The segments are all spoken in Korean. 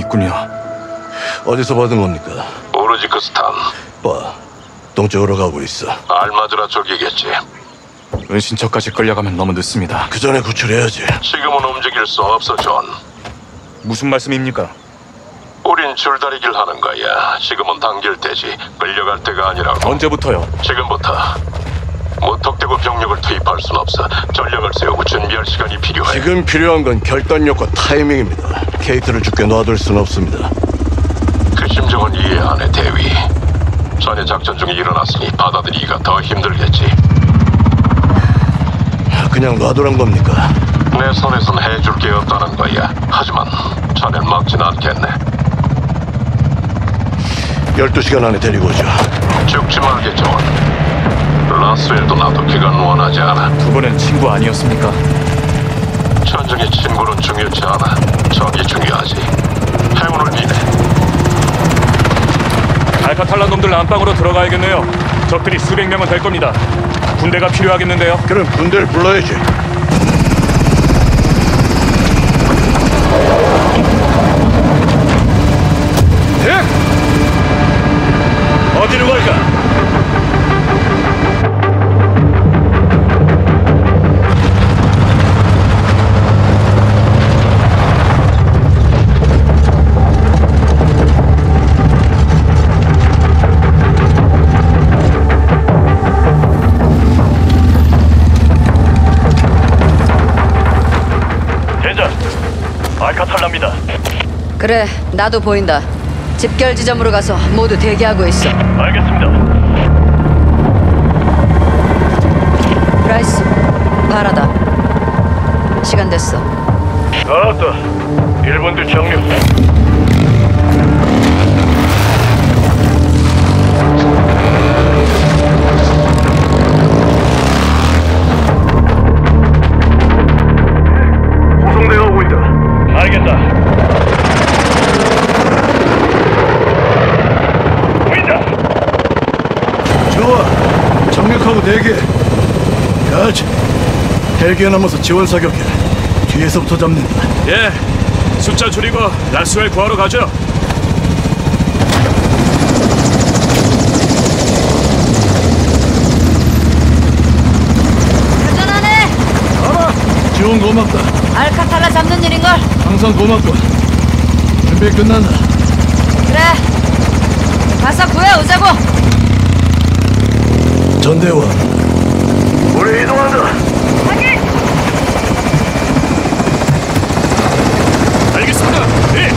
있군요. 어디서 받은 겁니까? 우르지크스탄 봐, 동쪽으로 가고 있어. 알마즈라 쪽이겠지. 은신처까지 끌려가면 너무 늦습니다. 그 전에 구출해야지. 지금은 움직일 수 없어, 존. 무슨 말씀입니까? 우린 줄다리기를 하는 거야. 지금은 당길 때지. 끌려갈 때가 아니라고. 언제부터요? 지금부터 무턱대고 병력을 투입할 순 없어. 전략을 세우고 준비할 시간이 필요해. 지금 필요한 건 결단력과 타이밍입니다. 케이트를 죽게 놔둘 순 없습니다. 그 심정은 이해하네, 대위. 자네 작전 중에 일어났으니 받아들이기가 더 힘들겠지. 그냥 놔두란 겁니까? 내 손에선 해줄 게 없다는 거야. 하지만 자넨 막진 않겠네. 12시간 안에 데리고 오죠. 죽지 말게, 존. 라스웰도 나도 그건 원하지 않아. 두 분은 친구 아니었습니까? 전쟁의 친구는 중요치 않아. 적이 중요하지. 행운을 비네. 알카탈라 놈들 안방으로 들어가야겠네요. 적들이 수백 명은 될 겁니다. 군대가 필요하겠는데요. 그럼 군대를 불러야지. 그래, 나도 보인다. 집결 지점으로 가서 모두 대기하고 있어. 알겠습니다. 프라이스, 파라다. 시간 됐어. 알았다. 1분 뒤 정류. 가지. 헬기에 남아서 지원 사격해. 뒤에서부터 잡는다. 예. 숫자 줄이고 라스웰 구하러 가죠. 안전하네. 알아. 지원 고맙다. 알카탈라 잡는 일인걸. 항상 고맙고. 준비 끝났나? 그래. 가서 구해 오자고. 전대원. 우리 이동한다. 확인. 알겠습니다. 예.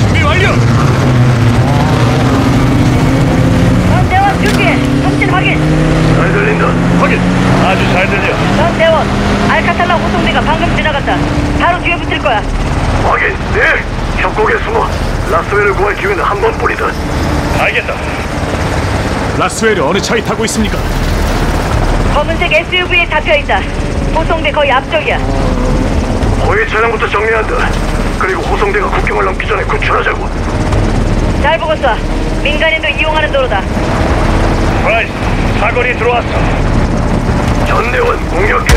준비 완료. 전대원 준비. 통신 확인. 잘 들린다. 확인. 아주 잘 들려. 전대원. 알카탈라 호송대가 방금 지나갔다. 바로 뒤에 붙을 거야. 확인. 네. 협곡에 숨어. 라스웰을 구할 기회는 한 번뿐이다. 알겠다. 라스웰이 어느 차에 타고 있습니까? 검은색 SUV에 잡혀 있다. 호송대 거의 앞쪽이야. 호위 차량부터 정리한다. 그리고 호송대가 국경을 넘기 전에 구출하자고. 잘 보고 쏴. 민간인도 이용하는 도로다. 프라이스, 사거리 들어왔어. 전대원 공격 개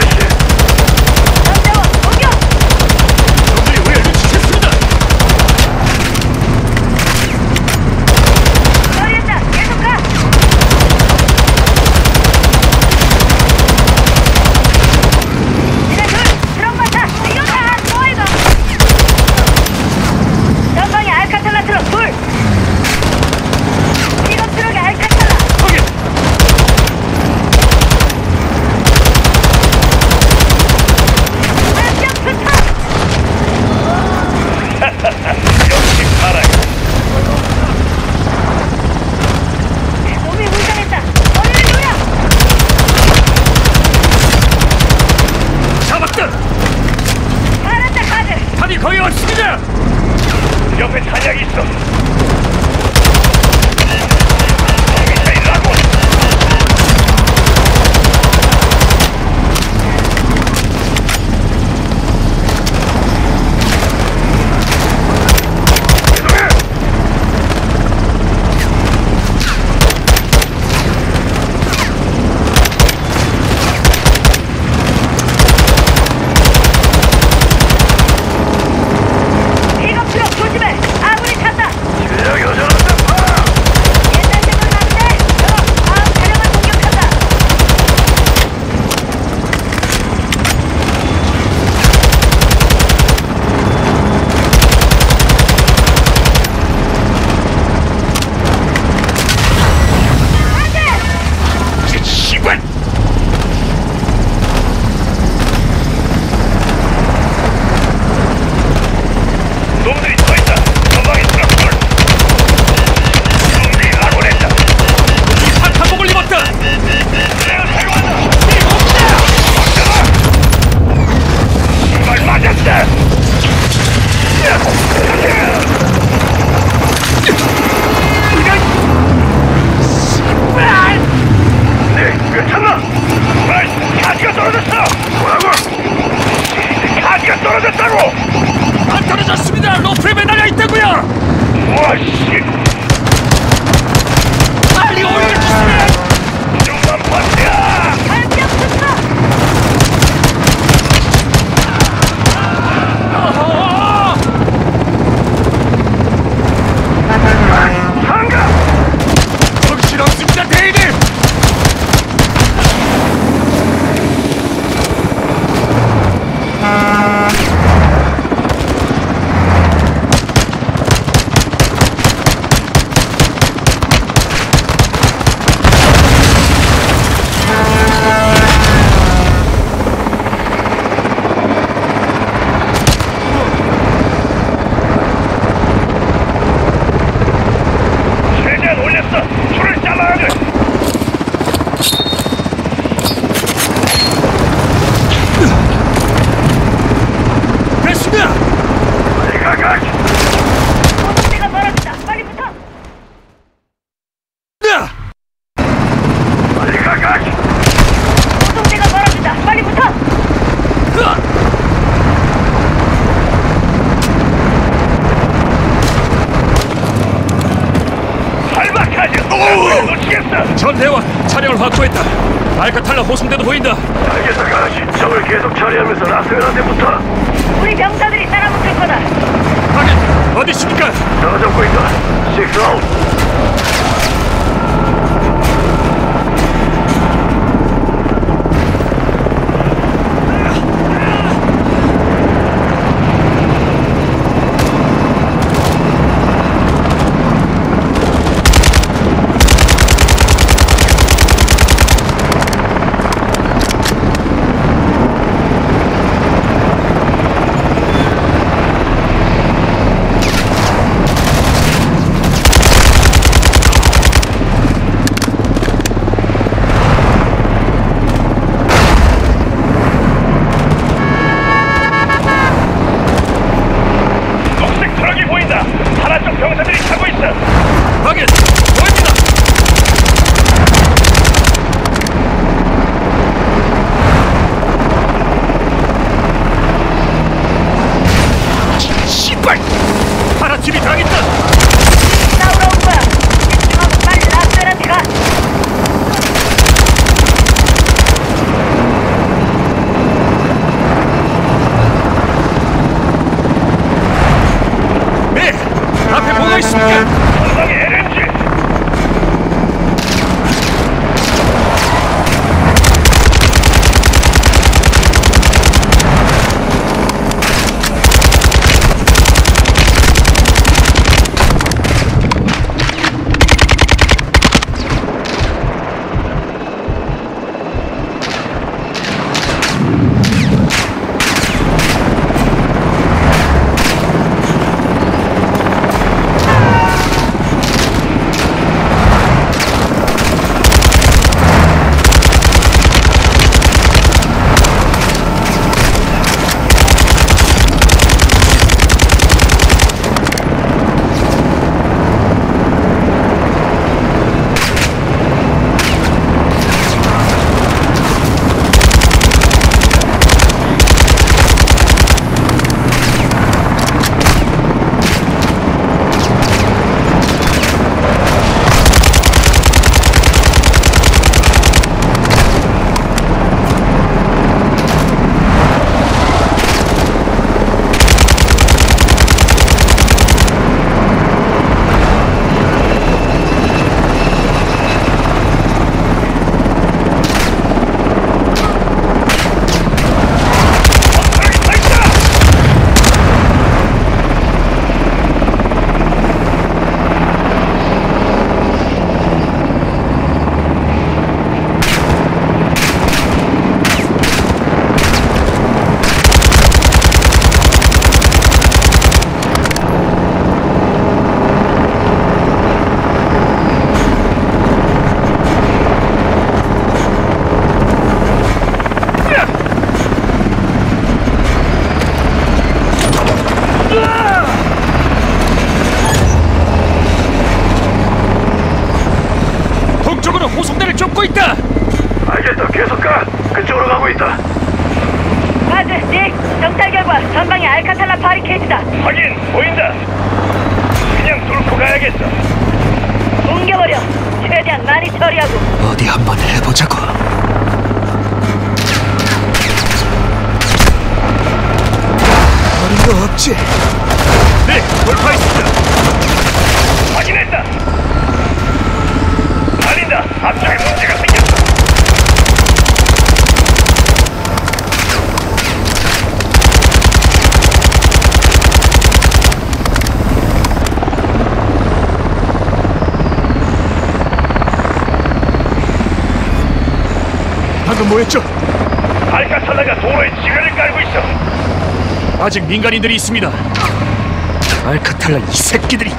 빨리 처리하고. 어디 한번 해보자고. 어림도 없지. 네 돌파했습니다. 확인했다. 달린다. 앞쪽에 문제가 생 그 방금 뭐 했죠? 알카살라가 도로에 지뢰를 깔고 있어. 아직 민간인들이 있습니다. 알카탈라 이 새끼들이.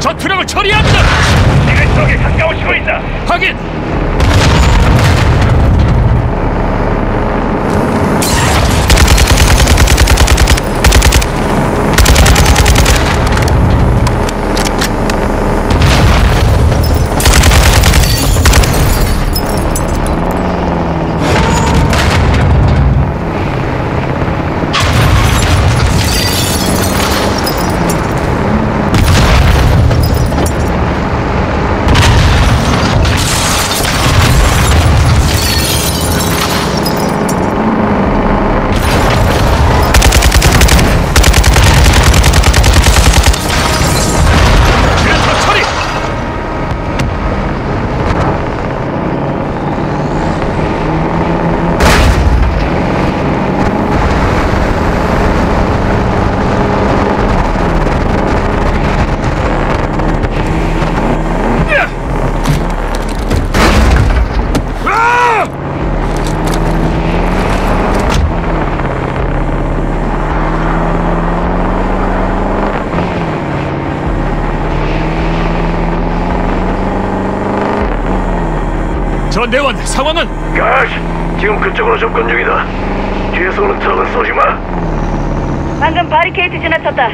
저 트럭을 처리합니다. 지금 적에 가까워지고 있다. 확인. 그래서 처리. 전 대원 상황은 가시, 지금 그쪽으로 접근 중이다. 뒤에서 오는 트럭은 쏘지 마. 방금 바리케이트 지나쳤다.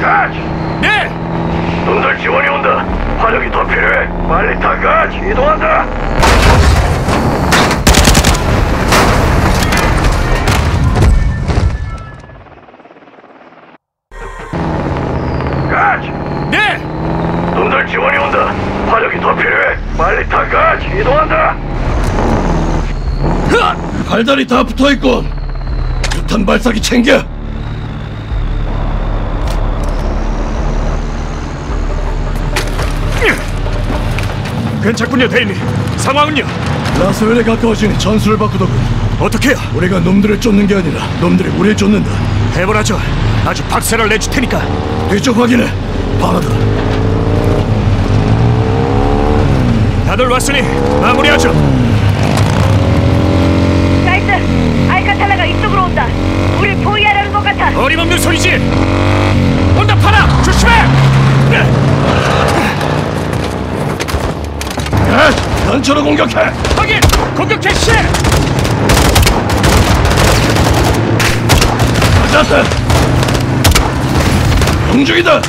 가시, 네. 놈들 지원이 온다. 화력이 더 필요해. 빨리 타, 가시. 이동한다. 발다리 다 붙어있군 유탄 발사기 챙겨 괜찮군요, 대인님. 상황은요? 라스웰에 가까워지니 전술을 바꾸더군 어떻게요? 우리가 놈들을 쫓는 게 아니라 놈들이 우리를 쫓는다 해보라죠. 아주 박세를 내줄 테니까. 뒤쪽 확인해 방어다 다들 왔으니 마무리하죠. 알카탈라가 이쪽으로 온다. 우리 포위하라는 것 같아. 어림없는 소리지. 온다 파라 조심해. 네. 야! 단체로 공격해 확인. 공격 개시. 맞았다 공중이다.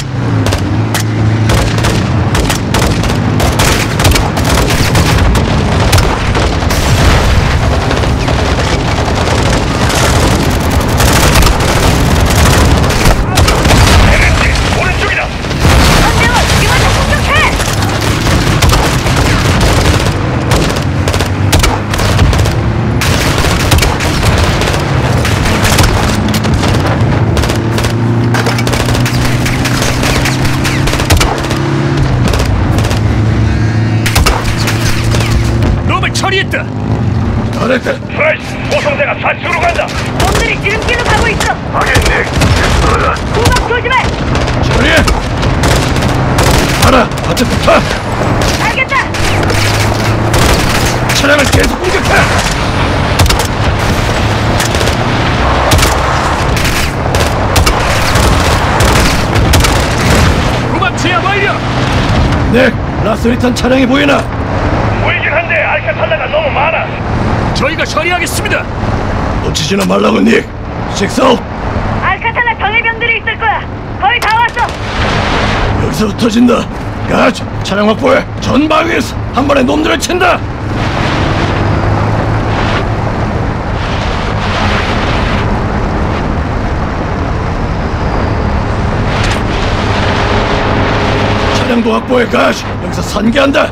전대원, 이번에 공격해! 놈을 처리했다. 잘했다 프라이스, 호송대가 좌측으로 간다. 놈들이 지름길로 가고 있어. 확인, 닉. 계속 들어가. 후방 조심해! 처리해 알아 어째 붙어 알겠다! 차량을 계속 공격해 후방 제압 완료. 네 라스리탄 차량이 보이나 보이긴 한데 알카탈라가 너무 많아. 저희가 처리하겠습니다. 놓치지나 말라고 닉. 식사업. 알카탈라 정예병들이 있을 거야. 거의 다 왔어. 여기서 흩어진다. 가자. 차량 확보해. 전방위에서 한 번에 놈들을 친다. 차량도 확보해. 가시 여기서 산계한다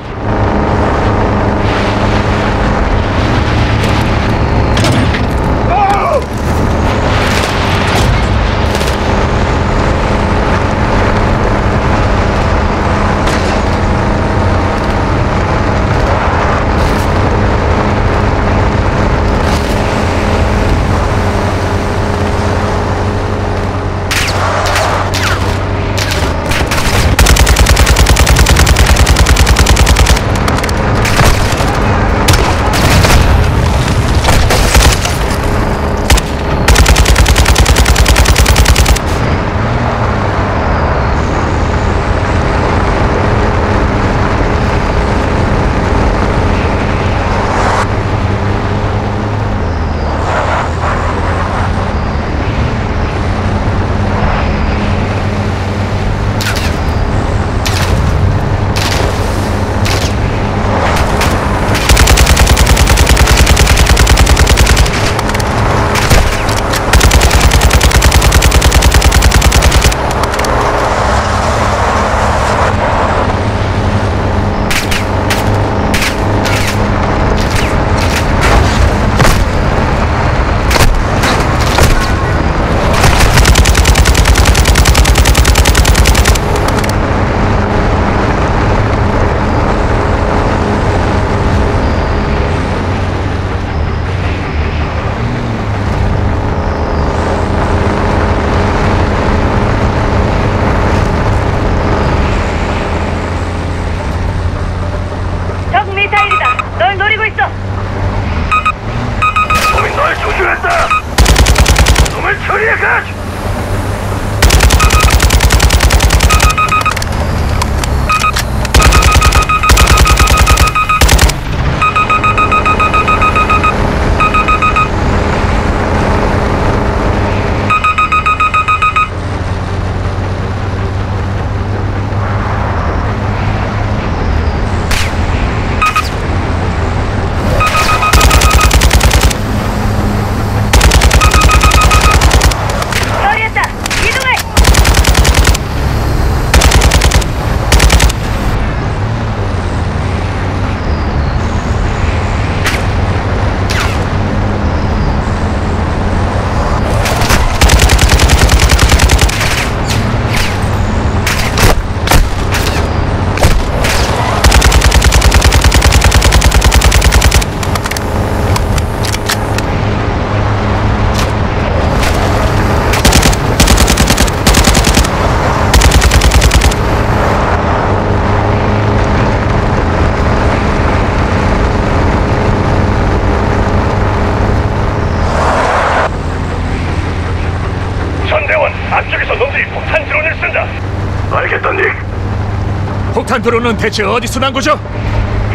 그러는 대체 어디서 난 거죠?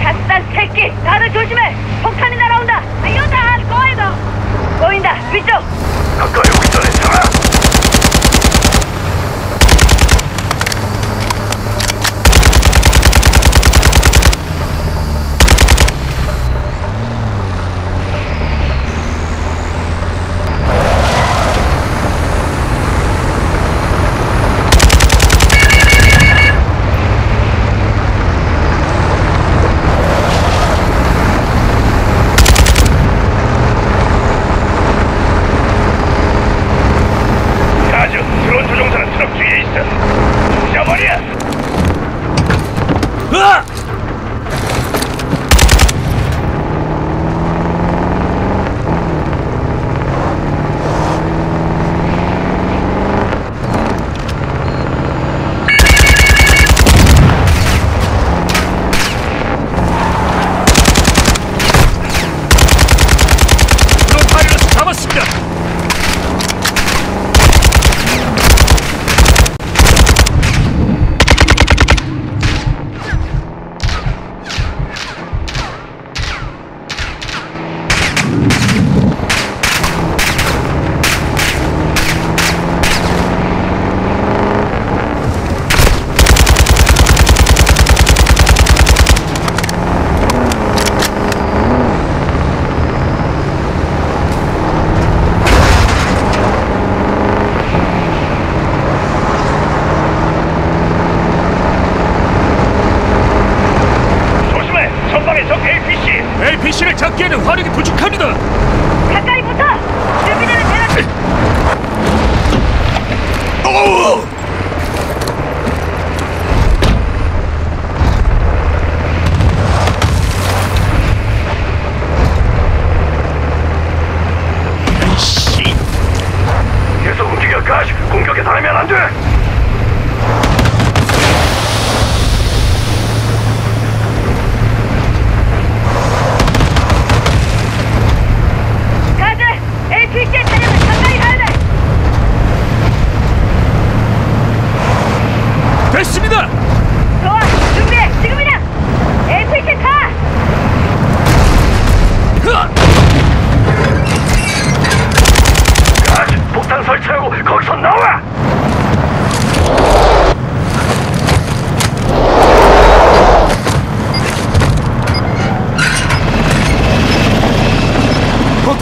갓산 새끼! 다들 조심해! 폭탄이 날아온다! 아이오다! 꼬이다! 꼬인다! 위쪽! 가까이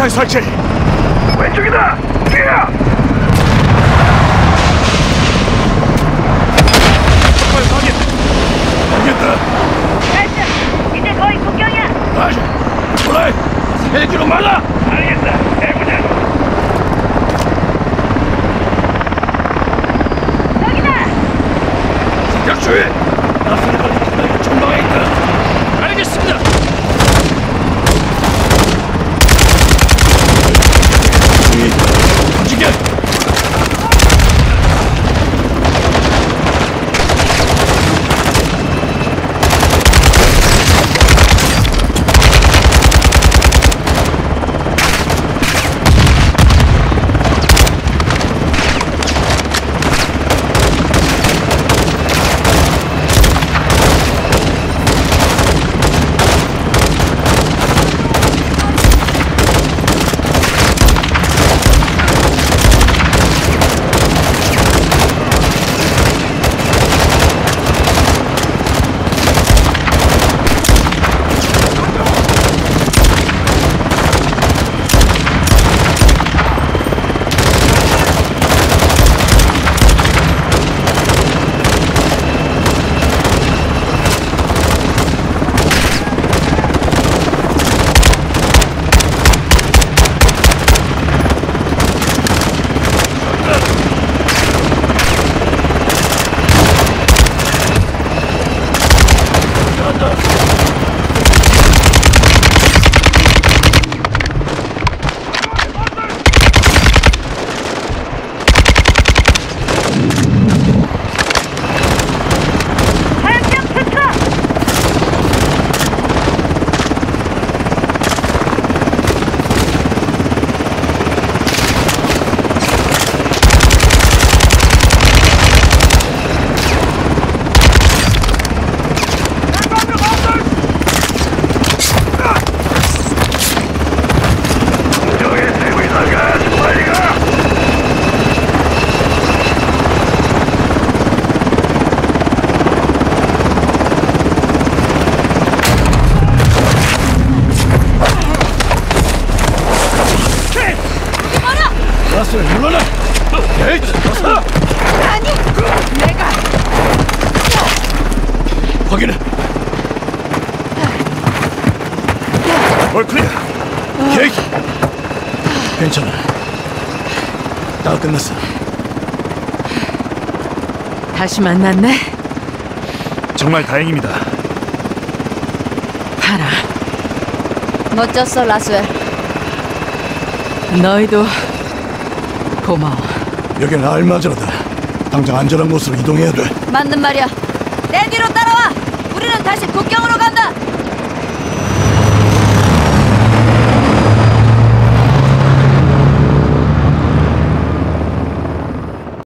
폭탄 설치! 왼쪽이다! 뒤야! 폭발 확인! 확인다! 됐어! 이제 거의 국경이야! 아이! 플라이! 헬기로 말라! 물러나! 케이트! 아니, 내가 확인해! All clear. 케이트! 괜찮아. 다 끝났어. 다시 만났네. 정말 다행입니다. 파라, 멋졌어, 라스웰. 너희도 고마워. 여긴 알마즈라다. 당장 안전한 곳으로 이동해야 돼. 맞는 말이야. 내 뒤로 따라와. 우리는 다시 국경으로 간다.